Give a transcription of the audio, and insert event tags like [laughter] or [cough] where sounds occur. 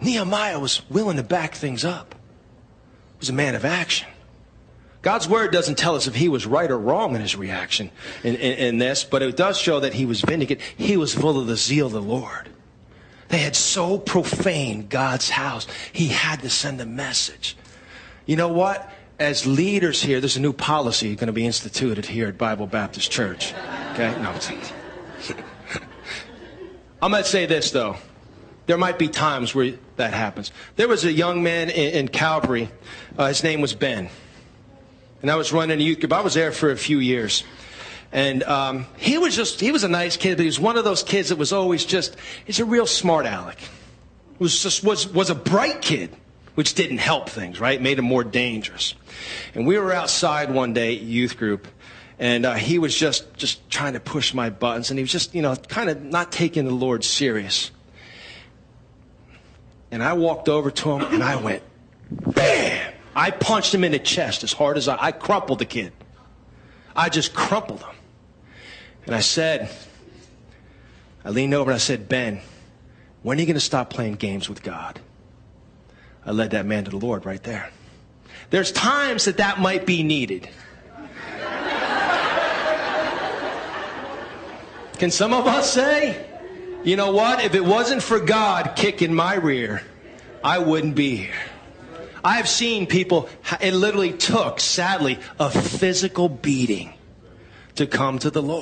Nehemiah was willing to back things up. He was a man of action. God's word doesn't tell us if he was right or wrong in his reaction in, in, in, this, but it does show that he was vindicated. He was full of the zeal of the Lord. They had so profaned God's house, he had to send a message. You know what? As leaders here, there's a new policy going to be instituted here at Bible Baptist Church. Okay? No, [laughs] I'm going to say this, though. There might be times where that happens. There was a young man in, in Calvary. Uh, his name was Ben. And I was running a youth group. I was there for a few years. And um, he was just, he was a nice kid, but he was one of those kids that was always just, he's a real smart aleck. Was just, was, was a bright kid, which didn't help things, right? Made him more dangerous. And we were outside one day, youth group, and uh, he was just, just trying to push my buttons, and he was just, you know, kind of not taking the Lord serious. And I walked over to him, and I went, bam! I punched him in the chest as hard as I, I crumpled the kid. I just crumpled him. And I said, I leaned over and I said, Ben, when are you going to stop playing games with God? I led that man to the Lord right there. There's times that that might be needed. Can some of us say, you know what? If it wasn't for God kicking my rear, I wouldn't be here. I've seen people, it literally took, sadly, a physical beating to come to the Lord.